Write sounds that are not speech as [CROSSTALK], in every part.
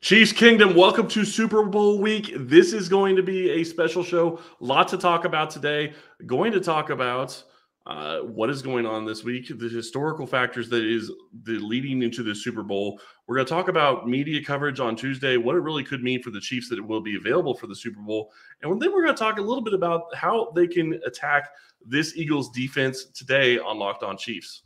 Chiefs Kingdom, welcome to Super Bowl week. This is going to be a special show. Lot to talk about today. Going to talk about uh, what is going on this week, the historical factors that is the leading into the Super Bowl. We're going to talk about media coverage on Tuesday, what it really could mean for the Chiefs that it will be available for the Super Bowl, and then we're going to talk a little bit about how they can attack this Eagles defense today on Locked On Chiefs.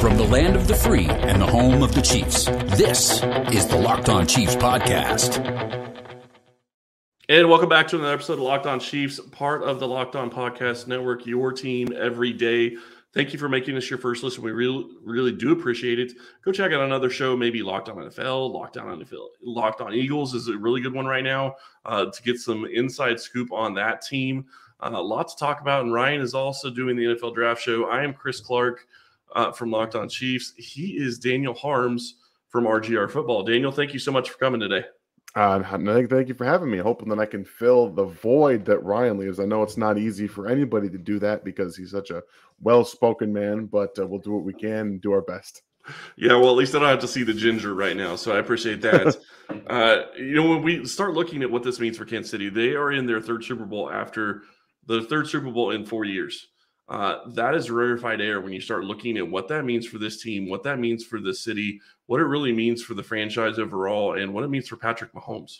From the land of the free and the home of the Chiefs, this is the Locked On Chiefs podcast. And welcome back to another episode of Locked On Chiefs, part of the Locked On Podcast Network, your team every day. Thank you for making this your first listen. We really, really do appreciate it. Go check out another show, maybe Locked On NFL, Locked On NFL, Locked On Eagles is a really good one right now uh, to get some inside scoop on that team. Uh, a lot to talk about. And Ryan is also doing the NFL Draft Show. I am Chris Clark uh, from Locked On Chiefs. He is Daniel Harms from RGR Football. Daniel, thank you so much for coming today. Uh, thank you for having me. Hoping that I can fill the void that Ryan leaves. I know it's not easy for anybody to do that because he's such a well-spoken man, but uh, we'll do what we can and do our best. Yeah, well, at least I don't have to see the ginger right now, so I appreciate that. [LAUGHS] uh, you know, when we start looking at what this means for Kansas City, they are in their third Super Bowl after the third Super Bowl in four years. Uh, that is rarefied air when you start looking at what that means for this team, what that means for the city, what it really means for the franchise overall, and what it means for Patrick Mahomes.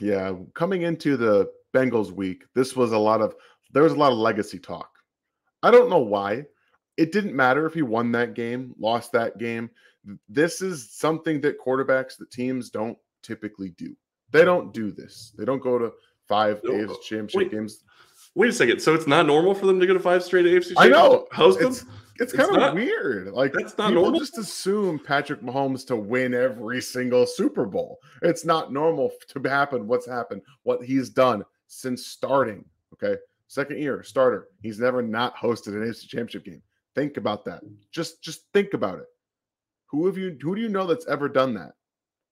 Yeah, coming into the Bengals week, this was a lot of there was a lot of legacy talk. I don't know why. It didn't matter if he won that game, lost that game. This is something that quarterbacks, the teams don't typically do. They don't do this. They don't go to five AFC championship Wait. games. Wait a second. So it's not normal for them to go to five straight AFC. I know. Host it's, them. It's, kind of weird. Like that's not people normal. Just assume Patrick Mahomes to win every single Super Bowl. It's not normal to happen. What's happened? What he's done since starting. Okay, second year starter. He's never not hosted an AFC Championship game. Think about that. Just just think about it. Who have you? Who do you know that's ever done that?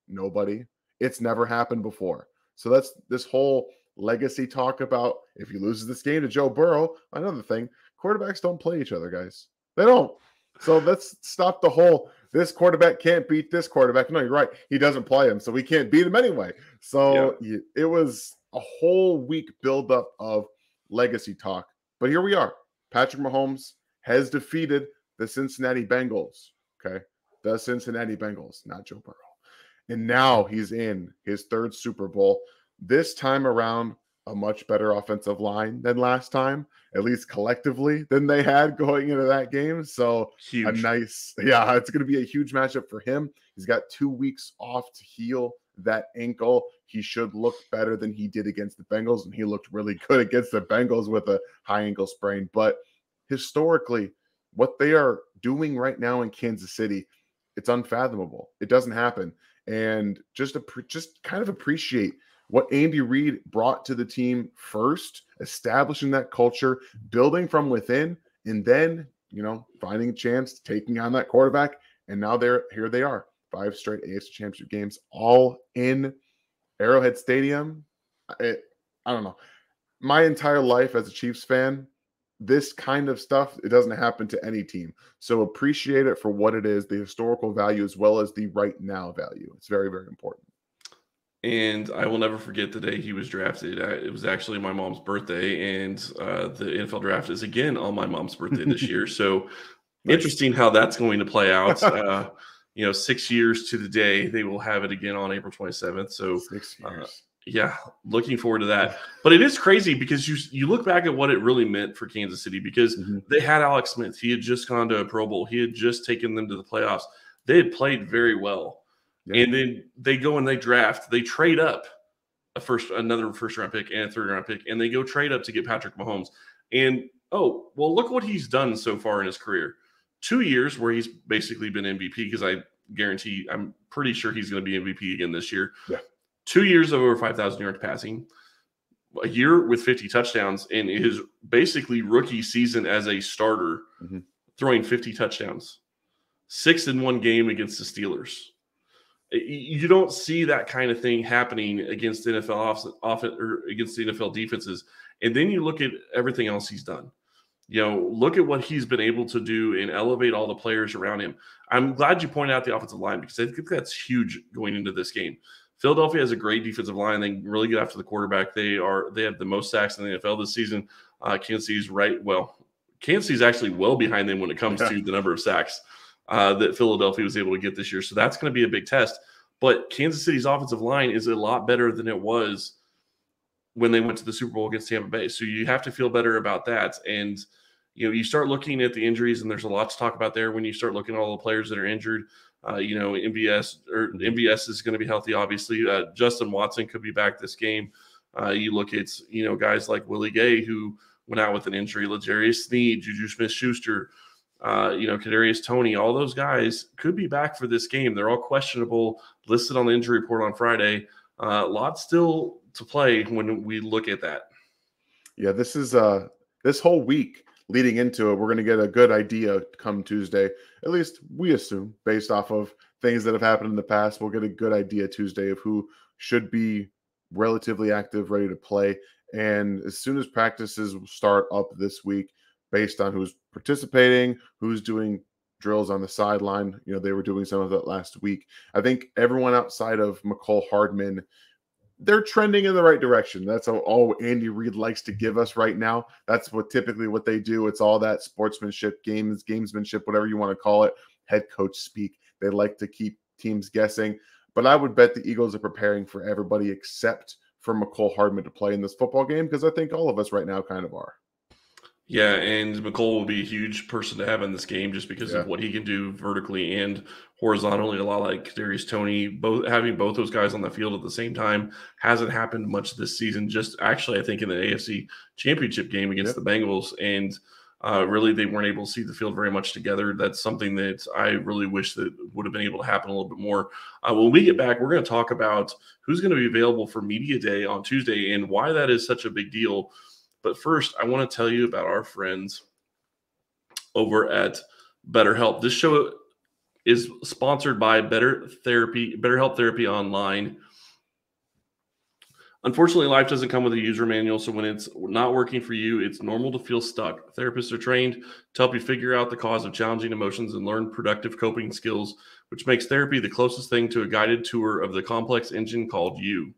Nobody. It's never happened before. So that's this whole legacy talk about if he loses this game to Joe Burrow. Another thing, quarterbacks don't play each other, guys. They don't. So let's stop the whole this quarterback can't beat this quarterback. No, you're right. He doesn't play him, so we can't beat him anyway. So yeah. it was a whole week buildup of legacy talk. But here we are. Patrick Mahomes has defeated the Cincinnati Bengals. Okay. The Cincinnati Bengals, not Joe Burrow. And now he's in his third Super Bowl. This time around, a much better offensive line than last time, at least collectively than they had going into that game. So huge. a nice, yeah, it's going to be a huge matchup for him. He's got two weeks off to heal that ankle. He should look better than he did against the Bengals, and he looked really good against the Bengals with a high ankle sprain. But historically, what they are doing right now in Kansas City, it's unfathomable. It doesn't happen, and just a, just kind of appreciate what Andy Reid brought to the team first, establishing that culture, building from within, and then, you know, finding a chance, taking on that quarterback. And now they're here they are. Five straight AFC championship games, all in Arrowhead Stadium. It, I don't know. My entire life as a Chiefs fan, this kind of stuff, it doesn't happen to any team. So appreciate it for what it is, the historical value as well as the right now value. It's very, very important. And I will never forget the day he was drafted. It was actually my mom's birthday, and uh, the NFL draft is again on my mom's birthday this year. [LAUGHS] So nice. interesting how that's going to play out. [LAUGHS] Uh, you know, six years to the day, they will have it again on April 27th. So, uh, yeah, looking forward to that. But it is crazy because you you look back at what it really meant for Kansas City because mm-hmm. they had Alex Smith. He had just gone to a Pro Bowl. He had just taken them to the playoffs. They had played very well. Yeah. And then they go and they draft, they trade up a first, another first round pick and a third round pick, and they go trade up to get Patrick Mahomes. And oh, well, look what he's done so far in his career. Two years where he's basically been MVP because I guarantee, I'm pretty sure he's going to be MVP again this year. Yeah. Two years of over 5,000 yards passing, a year with 50 touchdowns, in his basically rookie season as a starter, mm-hmm. throwing 50 touchdowns, six in one game against the Steelers you don't see that kind of thing happening against NFL off, off or against the NFL defenses. And then you look at everything else he's done. you know, look at what he's been able to do and elevate all the players around him. I'm glad you pointed out the offensive line because I think that's huge going into this game. Philadelphia has a great defensive line. They really get after the quarterback. They are they have the most sacks in the NFL this season. Uh, Kansas City's right. Well, Kansas City's actually well behind them when it comes yeah. to the number of sacks uh, that Philadelphia was able to get this year. So that's going to be a big test. But Kansas City's offensive line is a lot better than it was when they went to the Super Bowl against Tampa Bay. So you have to feel better about that. And you know, you start looking at the injuries, and there's a lot to talk about there when you start looking at all the players that are injured. Uh, you know, MVS or MVS is going to be healthy, obviously. Uh, Justin Watson could be back this game. Uh, you look at, you know, guys like Willie Gay who went out with an injury, L'Jarius Sneed, Juju Smith Schuster, uh, you know, Kadarius Toney, all those guys could be back for this game. They're all questionable, listed on the injury report on Friday. Uh, a lot still to play when we look at that. Yeah, this is uh this whole week leading into it, we're going to get a good idea come Tuesday. At least we assume, based off of things that have happened in the past, we'll get a good idea Tuesday of who should be relatively active, ready to play. And as soon as practices start up this week, based on who's participating, who's doing drills on the sideline, you know, they were doing some of that last week. I think everyone outside of Mecole Hardman they're trending in the right direction. That's all Andy Reid likes to give us right now. That's what typically what they do. It's all that sportsmanship, games, gamesmanship, whatever you want to call it, head coach speak. They like to keep teams guessing. But I would bet the Eagles are preparing for everybody except for Mecole Hardman to play in this football game because I think all of us right now kind of are. Yeah, and Mecole will be a huge person to have in this game just because yeah. of what he can do vertically and horizontally. A lot like Darius Toney, both having both those guys on the field at the same time hasn't happened much this season. Just actually, I think in the AFC Championship game against yep. the Bengals, and uh, really they weren't able to see the field very much together. That's something that I really wish that would have been able to happen a little bit more. Uh, when we get back, we're going to talk about who's going to be available for media day on Tuesday and why that is such a big deal. But first, I want to tell you about our friends over at BetterHelp. This show is sponsored by Better Therapy, BetterHelp Therapy Online. Unfortunately, life doesn't come with a user manual, so when it's not working for you, it's normal to feel stuck. Therapists are trained to help you figure out the cause of challenging emotions and learn productive coping skills, which makes therapy the closest thing to a guided tour of the complex engine called you.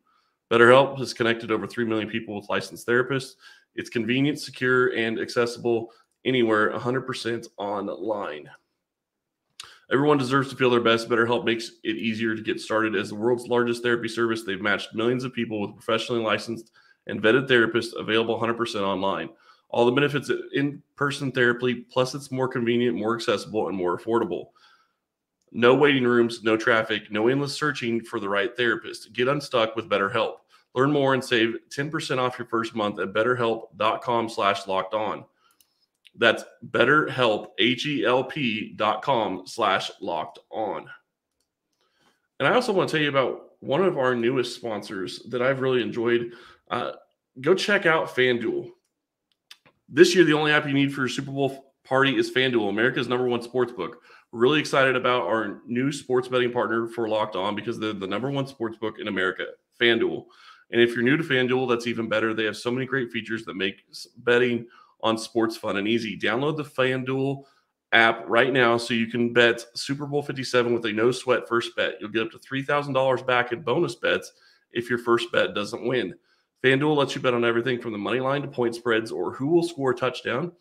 BetterHelp has connected over 3 million people with licensed therapists it's convenient, secure, and accessible anywhere 100% online. Everyone deserves to feel their best. BetterHelp makes it easier to get started. As the world's largest therapy service, they've matched millions of people with professionally licensed and vetted therapists available 100% online. All the benefits of in person therapy, plus it's more convenient, more accessible, and more affordable. No waiting rooms, no traffic, no endless searching for the right therapist. Get unstuck with BetterHelp. Learn more and save 10% off your first month at betterhelp.com slash locked on. That's betterhelp, H-E-L-P dot com slash locked on. And I also want to tell you about one of our newest sponsors that I've really enjoyed. Uh, go check out FanDuel. This year, the only app you need for your Super Bowl party is FanDuel, America's number one sports book. Really excited about our new sports betting partner for Locked On because they're the number one sports book in America, FanDuel. And if you're new to FanDuel, that's even better. They have so many great features that make betting on sports fun and easy. Download the FanDuel app right now so you can bet Super Bowl 57 with a no sweat first bet. You'll get up to $3,000 back in bonus bets if your first bet doesn't win. FanDuel lets you bet on everything from the money line to point spreads or who will score a touchdown.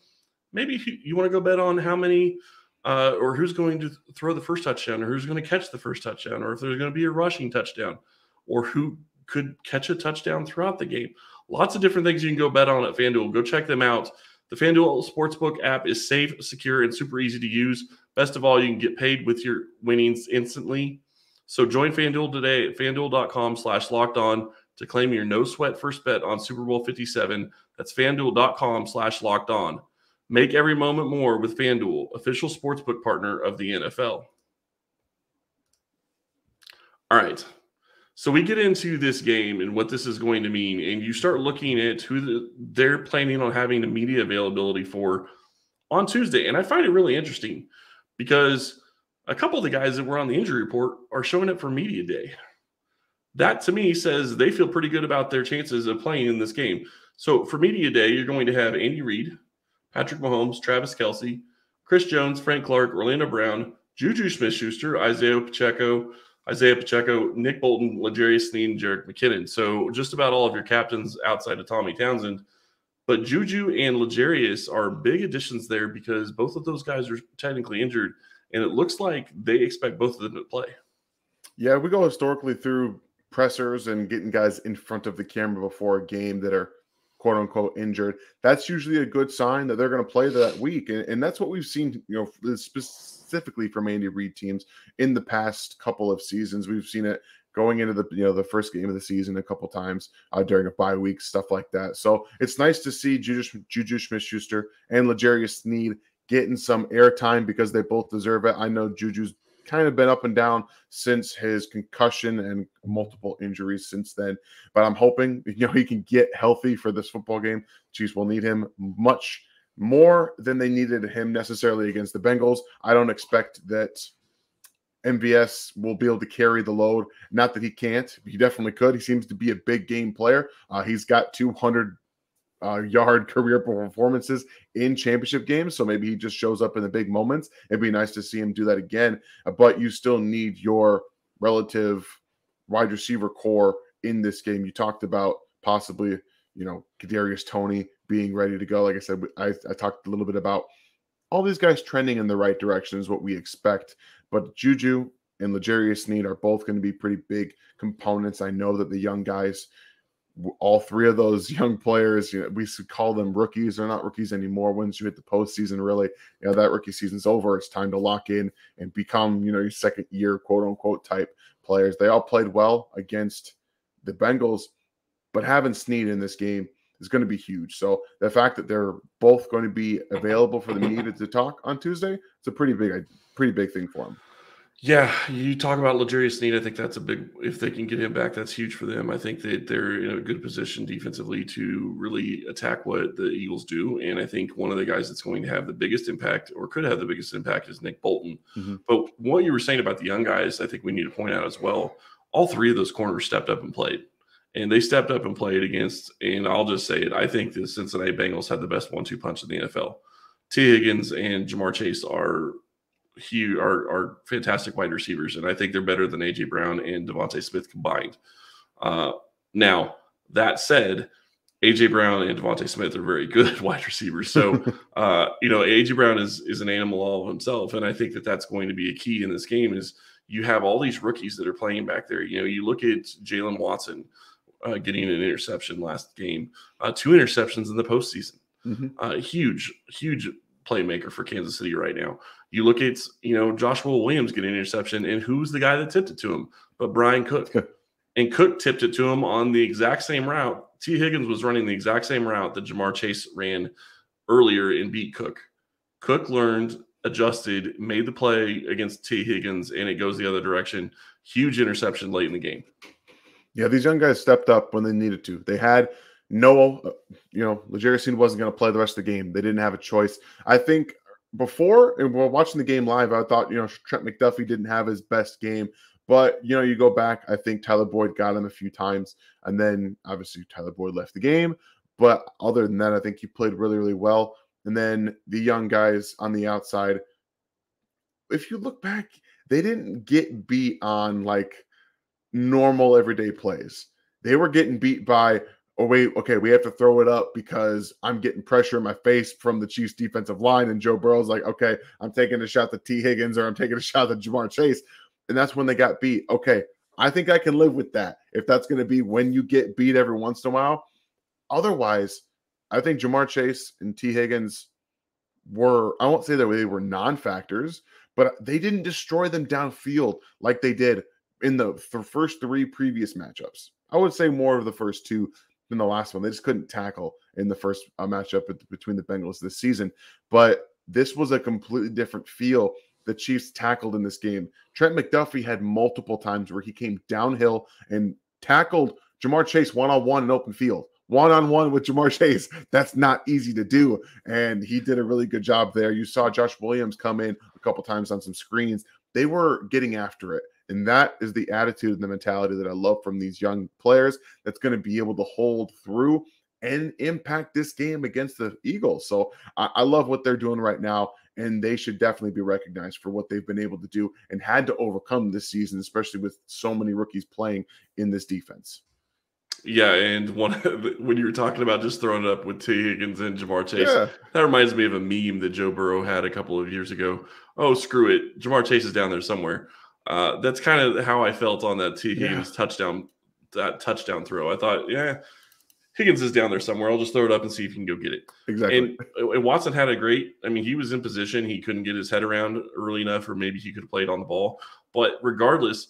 Maybe you want to go bet on how many uh, or who's going to throw the first touchdown or who's going to catch the first touchdown or if there's going to be a rushing touchdown or who could catch a touchdown throughout the game. Lots of different things you can go bet on at FanDuel. Go check them out. The FanDuel Sportsbook app is safe, secure, and super easy to use. Best of all, you can get paid with your winnings instantly. So join FanDuel today at fanduel.com slash locked on to claim your no sweat first bet on Super Bowl 57. That's fanduel.com slash locked on. Make every moment more with FanDuel, official sportsbook partner of the NFL. All right. So we get into this game and what this is going to mean, and you start looking at who the, they're planning on having the media availability for on Tuesday. And I find it really interesting because a couple of the guys that were on the injury report are showing up for media day. That to me says they feel pretty good about their chances of playing in this game. So for media day, you're going to have Andy Reid, Patrick Mahomes, Travis Kelce, Chris Jones, Frank Clark, Orlando Brown, Juju Smith Schuster, Isaiah Pacheco, Isaiah Pacheco, Nick Bolton, L'Jarius Sneed, Jerick McKinnon. So just about all of your captains outside of Tommy Townsend. But Juju and L'Jarius are big additions there because both of those guys are technically injured. And it looks like they expect both of them to play. Yeah, we go historically through pressers and getting guys in front of the camera before a game that are quote unquote injured. That's usually a good sign that they're going to play that week. And, and that's what we've seen, you know, specifically from Andy Reid teams in the past couple of seasons. We've seen it going into the you know the first game of the season a couple times uh, during a bye week, stuff like that. So it's nice to see Juju, Juju Smith-Schuster and L'Jarius Sneed getting some airtime because they both deserve it. I know Juju's kind of been up and down since his concussion and multiple injuries since then. But I'm hoping you know he can get healthy for this football game. Chiefs will need him much more than they needed him necessarily against the Bengals. I don't expect that MVS will be able to carry the load. Not that he can't, he definitely could. He seems to be a big game player. Uh, he's got 200 uh, yard [LAUGHS] career performances in championship games. So maybe he just shows up in the big moments. It'd be nice to see him do that again. Uh, but you still need your relative wide receiver core in this game. You talked about possibly, you know, Kadarius Toney being ready to go. Like I said, I, I talked a little bit about all these guys trending in the right direction is what we expect. But Juju and L'Jarius Sneed are both going to be pretty big components. I know that the young guys all three of those [LAUGHS] young players, you know, we should call them rookies. They're not rookies anymore. Once you hit the postseason, really, you know, that rookie season's over. It's time to lock in and become, you know, your second year, quote unquote, type players. They all played well against the Bengals, but having Sneed in this game is going to be huge. So the fact that they're both going to be available for the media to talk on Tuesday, it's a pretty big, pretty big thing for them. Yeah, you talk about L'Jarius Sneed. I think that's a big. If they can get him back, that's huge for them. I think that they're in a good position defensively to really attack what the Eagles do. And I think one of the guys that's going to have the biggest impact, or could have the biggest impact, is Nick Bolton. Mm-hmm. But what you were saying about the young guys, I think we need to point out as well. All three of those corners stepped up and played, and they stepped up and played against. And I'll just say it. I think the Cincinnati Bengals had the best one-two punch in the NFL. Tee Higgins and Ja'Marr Chase are huge are, are fantastic wide receivers, and I think they're better than AJ Brown and DeVonta Smith combined. Uh, now that said, AJ Brown and DeVonta Smith are very [LAUGHS] good [LAUGHS] wide receivers. So, [LAUGHS] uh, you know, AJ Brown is is an animal all of himself, and I think that that's going to be a key in this game. Is you have all these rookies that are playing back there. You know, you look at Jaylen Watson uh, getting an interception last game, uh, two interceptions in the postseason. Mm-hmm. Uh, huge, huge playmaker for Kansas City right now. You look at, you know, Joshua Williams getting an interception, and who's the guy that tipped it to him? But Bryan Cook. and Cook tipped it to him on the exact same route. Tee Higgins was running the exact same route that Ja'Marr Chase ran earlier and beat Cook. Cook learned, adjusted, made the play against Tee Higgins, and it goes the other direction. Huge interception late in the game. Yeah, these young guys stepped up when they needed to. They had no, uh, you know, L'Jarius wasn't going to play the rest of the game. They didn't have a choice. I think before and we're watching the game live, I thought, you know, Trent McDuffie didn't have his best game. But, you know, you go back, I think Tyler Boyd got him a few times. And then obviously Tyler Boyd left the game. But other than that, I think he played really, really well. And then the young guys on the outside, if you look back, they didn't get beat on like normal everyday plays. They were getting beat by oh wait, okay, we have to throw it up because I'm getting pressure in my face from the Chiefs defensive line. And Joe Burrow's like, okay, I'm taking a shot to Tee Higgins or I'm taking a shot to Ja'Marr Chase. And that's when they got beat. Okay, I think I can live with that if that's going to be when you get beat every once in a while. Otherwise, I think Ja'Marr Chase and Tee Higgins were, I won't say that they were non factors, but they didn't destroy them downfield like they did in the, first three previous matchups. I would say more of the first two than the last one. They just couldn't tackle in the first uh, matchup between the Bengals this season. But this was a completely different feel. The Chiefs tackled in this game. Trent McDuffie had multiple times where he came downhill and tackled Ja'Marr Chase one on one in open field. One on one with Ja'Marr Chase. That's not easy to do. And he did a really good job there. You saw Josh Williams come in a couple times on some screens. They were getting after it. And that is the attitude and the mentality that I love from these young players that's going to be able to hold through and impact this game against the Eagles. So I, I love what they're doing right now and they should definitely be recognized for what they've been able to do and had to overcome this season, especially with so many rookies playing in this defense. Yeah, and one when you were talking about just throwing it up with Tee Higgins and Ja'Marr Chase, yeah. that reminds me of a meme that Joe Burrow had a couple of years ago. Oh, screw it, Ja'Marr Chase is down there somewhere. Uh, that's kind of how I felt on that Higgins yeah. touchdown that touchdown throw. I thought, yeah, Higgins is down there somewhere. I'll just throw it up and see if he can go get it. Exactly. And, and, Watson had a great. I mean, he was in position. He couldn't get his head around early enough, or maybe he could have played on the ball. But regardless,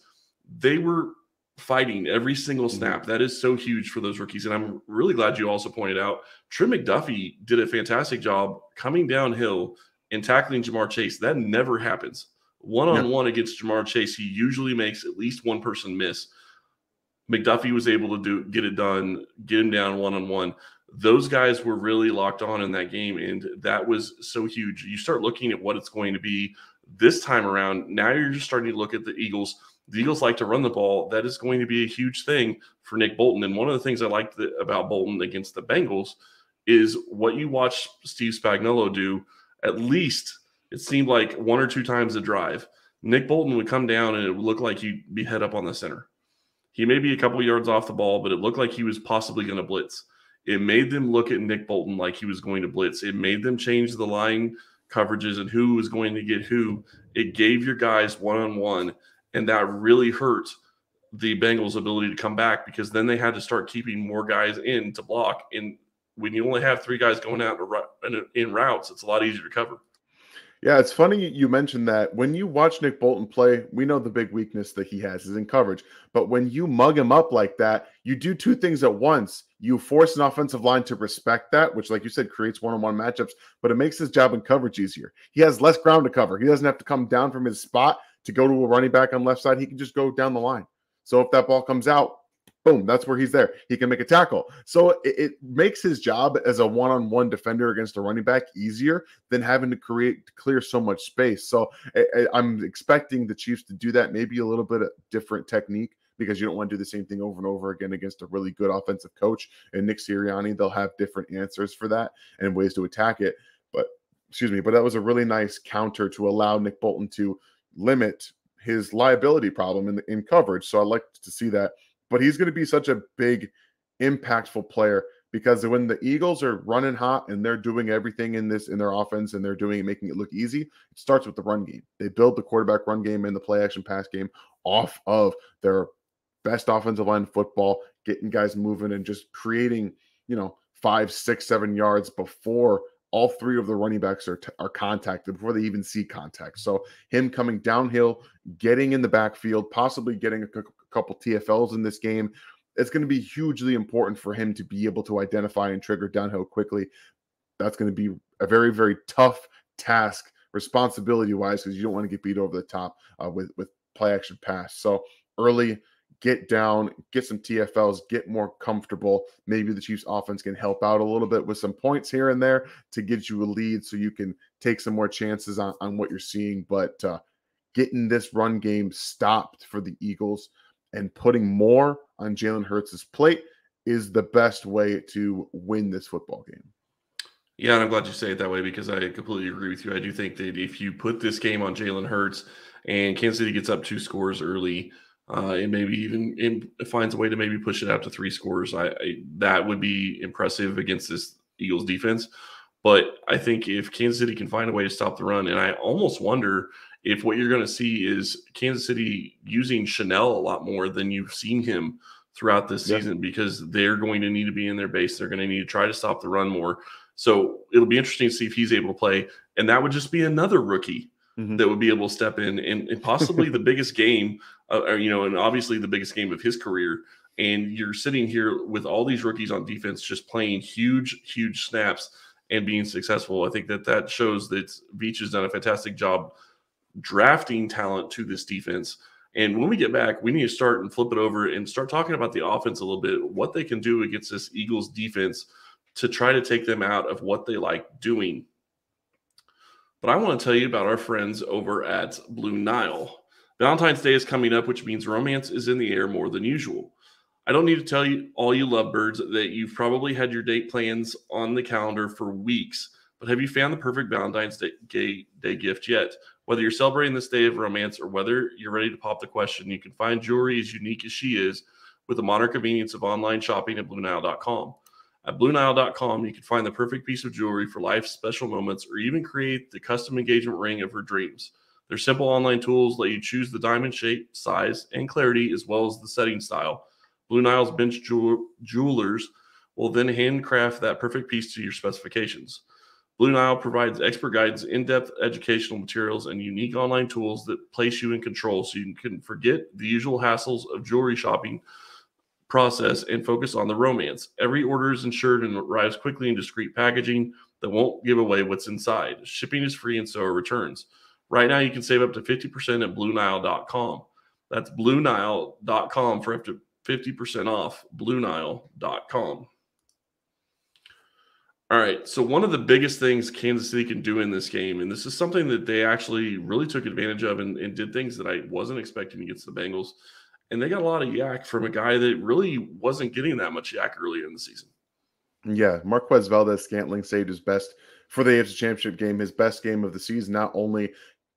they were fighting every single mm-hmm. snap. That is so huge for those rookies. And I'm really glad you also pointed out Trent McDuffie did a fantastic job coming downhill and tackling Ja'Marr Chase. That never happens. One on one against Ja'Marr Chase, he usually makes at least one person miss. McDuffie was able to do get it done, get him down one on one. Those guys were really locked on in that game, and that was so huge. You start looking at what it's going to be this time around. Now you're just starting to look at the Eagles. The Eagles like to run the ball. That is going to be a huge thing for Nick Bolton. And one of the things I liked about Bolton against the Bengals is what you watch Steve Spagnuolo do. At least it seemed like one or two times a drive, Nick Bolton would come down and it would look like he'd be head up on the center he may be a couple yards off the ball, but it looked like he was possibly going to blitz. It made them look at Nick Bolton like he was going to blitz. It made them change the line coverages and who was going to get who. It gave your guys one on one, and that really hurt the Bengals' ability to come back because then they had to start keeping more guys in to block. And when you only have three guys going out in routes, it's a lot easier to cover. Yeah, it's funny you mentioned that. When you watch Nick Bolton play, we know the big weakness that he has is in coverage. But when you mug him up like that, you do two things at once. You force an offensive line to respect that, which, like you said, creates one on one matchups, but it makes his job in coverage easier. He has less ground to cover. He doesn't have to come down from his spot to go to a running back on left side. He can just go down the line. So if that ball comes out, boom, that's where he's there. He can make a tackle. So it, it makes his job as a one on one defender against a running back easier than having to create clear so much space. So I, I'm expecting the Chiefs to do that, maybe a little bit of different technique because you don't want to do the same thing over and over again against a really good offensive coach and Nick Sirianni. They'll have different answers for that and ways to attack it. But excuse me, but that was a really nice counter to allow Nick Bolton to limit his liability problem in, in coverage. So I like to see that but he's going to be such a big, impactful player because when the Eagles are running hot and they're doing everything in this in their offense and they're doing it, making it look easy, it starts with the run game. They build the quarterback run game and the play action pass game off of their best offensive line football, getting guys moving and just creating, you know, five, six, seven yards before all three of the running backs are, t- are contacted before they even see contact. So him coming downhill, getting in the backfield, possibly getting a c- couple TFLs in this game, it's going to be hugely important for him to be able to identify and trigger downhill quickly. That's going to be a very very tough task responsibility wise because you don't want to get beat over the top uh, with with play action pass. So early get down, get some TFLs, get more comfortable. Maybe the Chiefs offense can help out a little bit with some points here and there to get you a lead so you can take some more chances on, on what you're seeing. But uh, getting this run game stopped for the Eagles and putting more on Jalen Hurts' plate is the best way to win this football game. Yeah, and I'm glad you say it that way because I completely agree with you. I do think that if you put this game on Jalen Hurts and Kansas City gets up two scores early, uh, and maybe even in, finds a way to maybe push it out to three scores. I, I, that would be impressive against this Eagles defense. But I think if Kansas City can find a way to stop the run, and I almost wonder if what you're going to see is Kansas City using Chenal a lot more than you've seen him throughout this season because they're going to need to be in their base. They're going to need to try to stop the run more. So it'll be interesting to see if he's able to play. And that would just be another rookie mm-hmm. that would be able to step in and, and possibly the biggest game, uh, or, you know, and obviously the biggest game of his career. And you're sitting here with all these rookies on defense just playing huge, huge snaps and being successful. I think that that shows that Veach has done a fantastic job drafting talent to this defense. And when we get back, we need to start and flip it over and start talking about the offense a little bit, what they can do against this Eagles defense to try to take them out of what they like doing but I want to tell you about our friends over at Blue Nile. Valentine's Day is coming up, which means romance is in the air more than usual. I don't need to tell you, all you lovebirds, that you've probably had your date plans on the calendar for weeks. But have you found the perfect Valentine's Day, Day gift yet? Whether you're celebrating this day of romance or whether you're ready to pop the question, you can find jewelry as unique as she is with the modern convenience of online shopping at BlueNile.com. At BlueNile.com, you can find the perfect piece of jewelry for life's special moments or even create the custom engagement ring of her dreams. Their simple online tools let you choose the diamond shape, size, and clarity, as well as the setting style. Blue Nile's bench jewelers will then handcraft that perfect piece to your specifications. Blue Nile provides expert guidance, in depth educational materials, and unique online tools that place you in control so you can forget the usual hassles of jewelry shopping process and focus on the romance. Every order is insured and arrives quickly in discreet packaging that won't give away what's inside. Shipping is free and so are returns. Right now, you can save up to 50% at BlueNile.com. That's BlueNile.com for up to 50% off. BlueNile.com. All right. So, one of the biggest things Kansas City can do in this game, and this is something that they actually really took advantage of and, and did things that I wasn't expecting against the Bengals. And they got a lot of YAC from a guy that really wasn't getting that much YAC earlier in the season. Yeah. Marquez Valdes Scantling saved his best for the AFC Championship game, his best game of the season, not only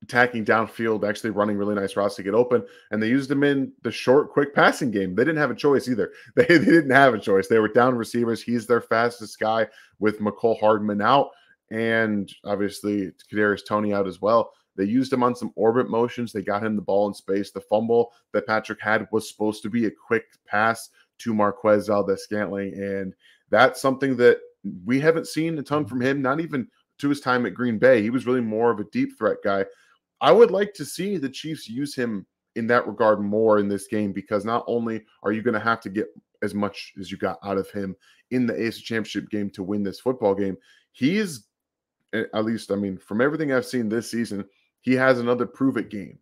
attacking downfield, actually running really nice routes to get open. And they used him in the short, quick passing game. They didn't have a choice either. [LAUGHS] They, they didn't have a choice. They were down receivers. He's their fastest guy with Mecole Hardman out, and obviously Kadarius Toney out as well. They used him on some orbit motions. They got him the ball in space. The fumble that Patrick had was supposed to be a quick pass to Marquez Valdes Scantling, and that's something that we haven't seen a ton from him. Not even to his time at Green Bay. He was really more of a deep threat guy. I would like to see the Chiefs use him in that regard more in this game because not only are you going to have to get as much as you got out of him in the AFC Championship game to win this football game, he is at least, I mean, from everything I've seen this season, he has another prove it game.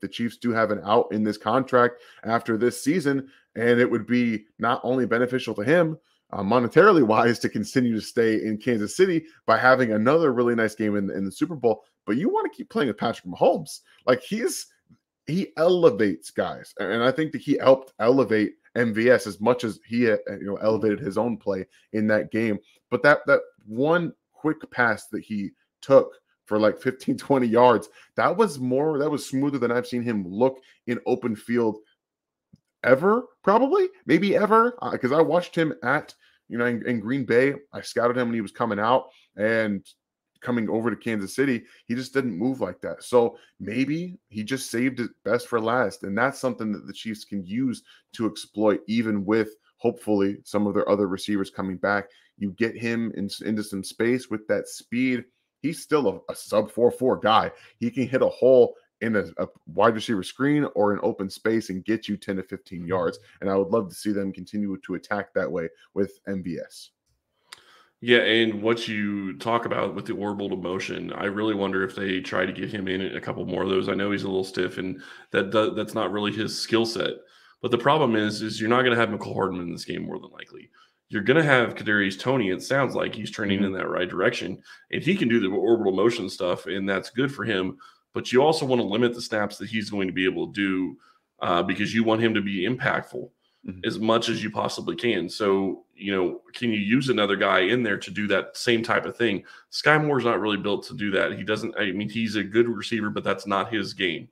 The Chiefs do have an out in this contract after this season, and it would be not only beneficial to him, uh, monetarily [LAUGHS] wise, to continue to stay in Kansas City by having another really nice game in, in the Super Bowl, but you want to keep playing with Patrick Mahomes. Like he's he elevates guys, and I think that he helped elevate MVS as much as he uh, you know elevated his own play in that game. But that that one quick pass that he took for like 15 20 yards, that was more that was smoother than I've seen him look in open field ever, probably, maybe ever, because uh, I watched him at you know in, in Green Bay. I scouted him when he was coming out, and coming over to Kansas City, he just didn't move like that. So maybe he just saved it best for last. And that's something that the Chiefs can use to exploit, even with hopefully some of their other receivers coming back. You get him in, into some space with that speed. He's still a, a sub 4 4 guy. He can hit a hole in a, a, wide receiver screen or an open space and get you 10 to 15 yards. And I would love to see them continue to attack that way with MVS. Yeah, and what you talk about with the orbital motion, I really wonder if they try to get him in a couple more of those. I know he's a little stiff, and that does, that's not really his skill set. But the problem is, is you're not going to have Mecole Hardman in this game more than likely. You're going to have Kadarius Toney. It sounds like he's trending mm-hmm. in that right direction, and he can do the orbital motion stuff, and that's good for him. But you also want to limit the snaps that he's going to be able to do uh, because you want him to be impactful mm-hmm. as much as you possibly can. So, you know, can you use another guy in there to do that same type of thing? Skyy Moore's not really built to do that. He doesn't, I mean, he's a good receiver, but that's not his game.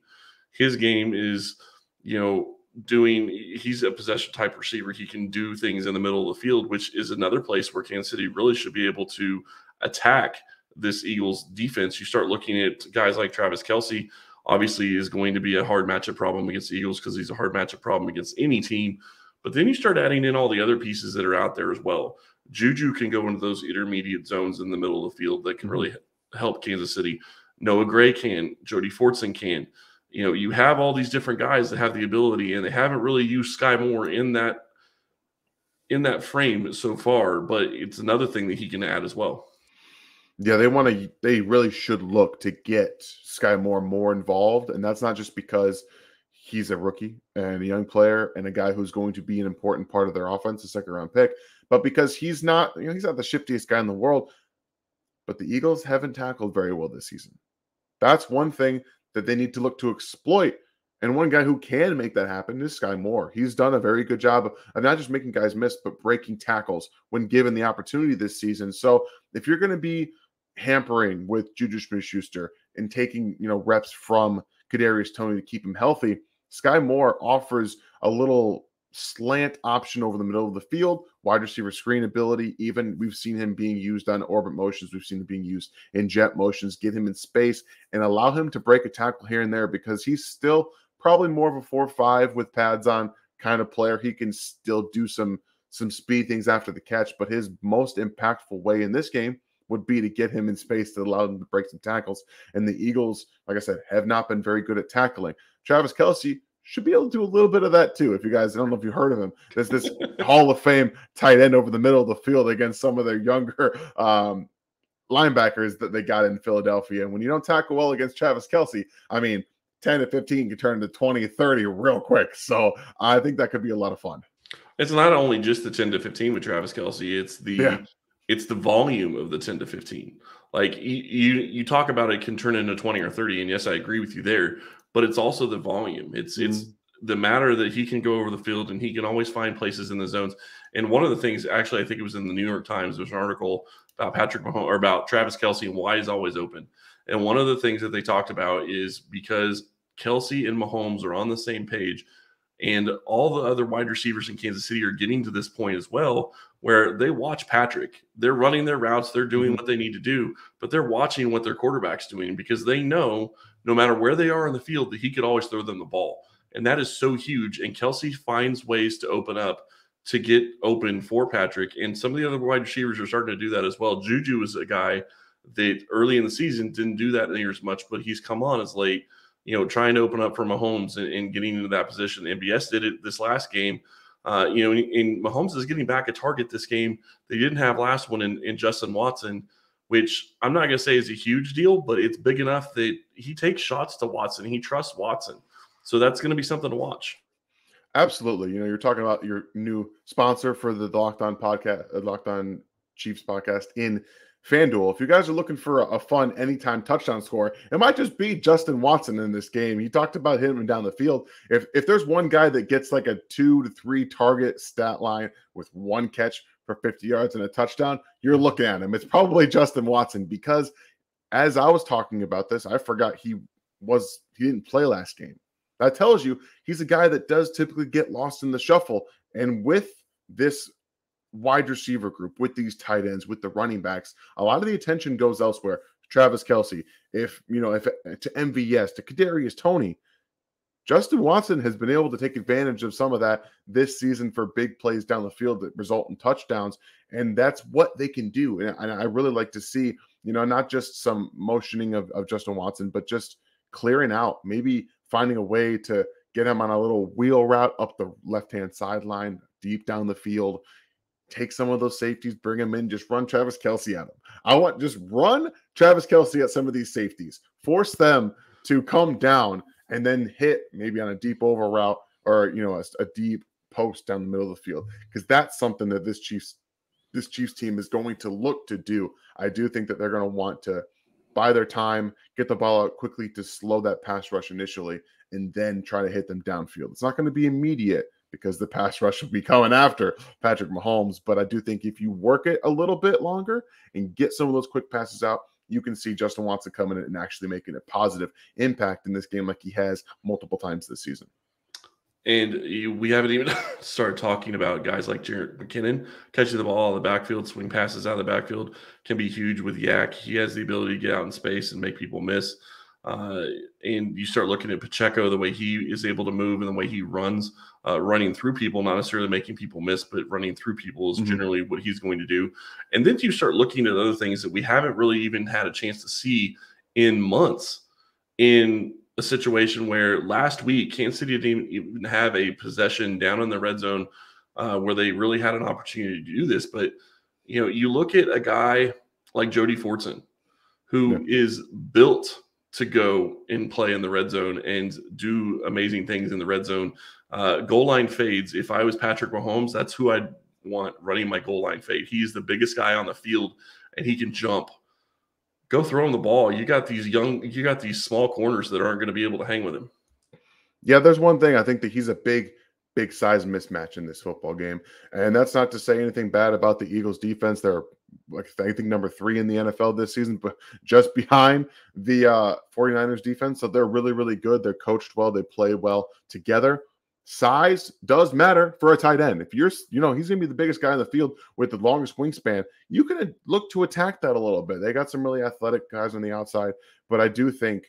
His game is, you know, doing, he's a possession type receiver. He can do things in the middle of the field, which is another place where Kansas City really should be able to attack this Eagles defense. You start looking at guys like Travis Kelce obviously, is going to be a hard matchup problem against the Eagles because he's a hard matchup problem against any team. But then you start adding in all the other pieces that are out there as well. Juju can go into those intermediate zones in the middle of the field that can mm-hmm. really help Kansas City. Noah Gray can, Jody Fortson can. You know, you have all these different guys that have the ability, and they haven't really used Skyy Moore in that in that frame so far. But it's another thing that he can add as well. Yeah, they want to. They really should look to get Skyy Moore more involved, and that's not just because he's a rookie and a young player and a guy who's going to be an important part of their offense, a second round pick. But because he's not, you know, he's not the shiftiest guy in the world. But the Eagles haven't tackled very well this season. That's one thing that they need to look to exploit And one guy who can make that happen is Skyy Moore. He's done a very good job of not just making guys miss, but breaking tackles when given the opportunity this season. So if you're going to be hampering with Juju Smith-Schuster and taking you know reps from Kadarius Toney to keep him healthy, Skyy Moore offers a little slant option over the middle of the field, wide receiver screen ability. Even we've seen him being used on orbit motions, we've seen him being used in jet motions, get him in space and allow him to break a tackle here and there because he's still probably more of a four five with pads on kind of player. He can still do some some speed things after the catch, but his most impactful way in this game would be to get him in space to allow him to break some tackles. And the Eagles, like I said, have not been very good at tackling. Travis Kelce should be able to do a little bit of that too. If you guys, I don't know if you heard of him, there's this [LAUGHS] Hall of Fame tight end over the middle of the field against some of their younger um, linebackers that they got in Philadelphia. And when you don't tackle well against Travis Kelce, I mean, 10 to 15 can turn into 20, 30 real quick. So I think that could be a lot of fun. It's not only just the 10 to 15 with Travis Kelce, it's the yeah. It's the volume of the 10 to 15. Like you, you talk about it can turn into 20 or 30. And yes, I agree with you there but it's also the volume. It's mm-hmm. it's the matter that he can go over the field and he can always find places in the zones. And one of the things, actually, I think it was in the New York Times, there's an article about Patrick Mahomes or about Travis Kelce and why he's always open. And one of the things that they talked about is because Kelce and Mahomes are on the same page, and all the other wide receivers in Kansas City are getting to this point as well, where they watch Patrick. They're running their routes, they're doing mm-hmm. what they need to do, but they're watching what their quarterback's doing because they know no matter where they are in the field, that he could always throw them the ball. And that is so huge. And Kelce finds ways to open up to get open for Patrick. And some of the other wide receivers are starting to do that as well. Juju is a guy that early in the season didn't do that near as much, but he's come on as late, you know, trying to open up for Mahomes and, and getting into that position. MVS did it this last game. Uh, you know, and, Mahomes is getting back a target this game they didn't have last one in, in Justin Watson which I'm not going to say is a huge deal, but it's big enough that he takes shots to Watson. He trusts Watson. So that's going to be something to watch. Absolutely. You know, you're talking about your new sponsor for the Locked On podcast, Locked On Chiefs podcast in FanDuel. If you guys are looking for a, a, fun anytime touchdown score, it might just be Justin Watson in this game. You talked about him down the field. If if there's one guy that gets like a two to three target stat line with one catch for 50 yards and a touchdown, you're looking at him. It's probably Justin Watson because as I was talking about this, I forgot he was he didn't play last game. That tells you he's a guy that does typically get lost in the shuffle. And with this wide receiver group, with these tight ends, with the running backs, a lot of the attention goes elsewhere. Travis Kelce, if you know, if uh, to MVS, to Kadarius Toney, Justin Watson has been able to take advantage of some of that this season for big plays down the field that result in touchdowns. And that's what they can do. And I really like to see, you know, not just some motioning of, of Justin Watson, but just clearing out, maybe finding a way to get him on a little wheel route up the left hand sideline, deep down the field. Take some of those safeties, bring them in, just run Travis Kelce at them. I want just run Travis Kelce at some of these safeties, force them to come down and then hit maybe on a deep over route or you know a, a deep post down the middle of the field because that's something that this Chiefs this Chiefs team is going to look to do. I do think that they're going to want to buy their time, get the ball out quickly to slow that pass rush initially, and then try to hit them downfield. It's not going to be immediate because the pass rush will be coming after Patrick Mahomes. But I do think if you work it a little bit longer and get some of those quick passes out, you can see Justin Watson coming in and actually making a positive impact in this game like he has multiple times this season. And we haven't even [LAUGHS] started talking about guys like Jerick McKinnon catching the ball out of the backfield, swing passes out of the backfield can be huge with YAC. He has the ability to get out in space and make people miss. Uh, and you start looking at Pacheco, the way he is able to move and the way he runs, uh, running through people, not necessarily making people miss, but running through people is mm-hmm. generally what he's going to do. And then you start looking at other things that we haven't really even had a chance to see in months in a situation where last week Kansas City didn't even have a possession down in the red zone uh, where they really had an opportunity to do this. But you know, you look at a guy like Jody Fortson, who yeah. is built to go and play in the red zone and do amazing things in the red zone. Uh, goal line fades. If I was Patrick Mahomes, that's who I'd want running my goal line fade. He's the biggest guy on the field and he can jump. Go throw him the ball. You got these young, you got these small corners that aren't going to be able to hang with him. Yeah, there's one thing I think that he's a big, big size mismatch in this football game. And that's not to say anything bad about the Eagles defense. They're like I think number three in the NFL this season, but just behind the uh 49ers defense. So they're really, really good. They're coached well, they play well together. Size does matter for a tight end. If you're, you know, he's gonna be the biggest guy in the field with the longest wingspan, you can look to attack that a little bit. They got some really athletic guys on the outside, but I do think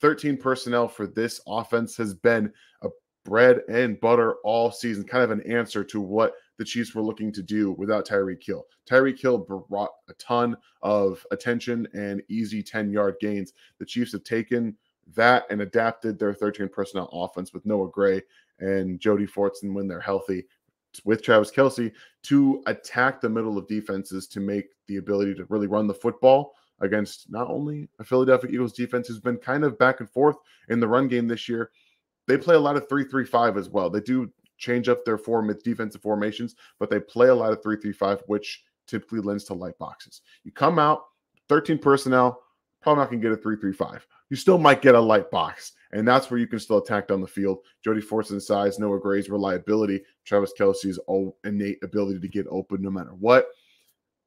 13 personnel for this offense has been a bread and butter all season, kind of an answer to what the Chiefs were looking to do without Tyreek Hill. Tyreek Hill brought a ton of attention and easy 10 yard gains. The Chiefs have taken that and adapted their 13 personnel offense with Noah Gray and Jody Fortson when they're healthy with Travis Kelce to attack the middle of defenses to make the ability to really run the football against not only a Philadelphia Eagles defense who's been kind of back and forth in the run game this year. They play a lot of 3 3 5 as well. They do change up their form defensive formations, but they play a lot of 3 3 5, which typically lends to light boxes. You come out, 13 personnel, probably not going to get a 3 3 5. You still might get a light box, and that's where you can still attack down the field. Jody Fortson's size, Noah Gray's reliability, Travis Kelce's innate ability to get open no matter what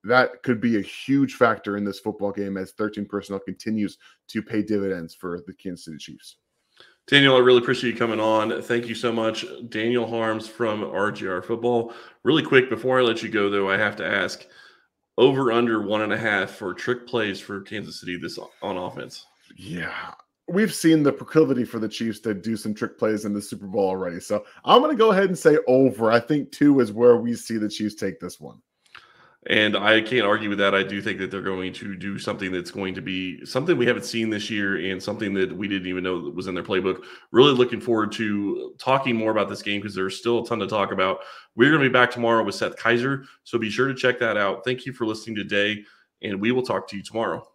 that could be a huge factor in this football game as 13 personnel continues to pay dividends for the Kansas City Chiefs. Daniel, I really appreciate you coming on. Thank you so much. Daniel Harms from RGR Football. Really quick, before I let you go, though, I have to ask over under one and a half for trick plays for Kansas City this on offense. Yeah. We've seen the proclivity for the Chiefs to do some trick plays in the Super Bowl already. So I'm going to go ahead and say over. I think two is where we see the Chiefs take this one. And I can't argue with that. I do think that they're going to do something that's going to be something we haven't seen this year and something that we didn't even know was in their playbook. Really looking forward to talking more about this game because there's still a ton to talk about. We're going to be back tomorrow with Seth Keysor. So be sure to check that out. Thank you for listening today, and we will talk to you tomorrow.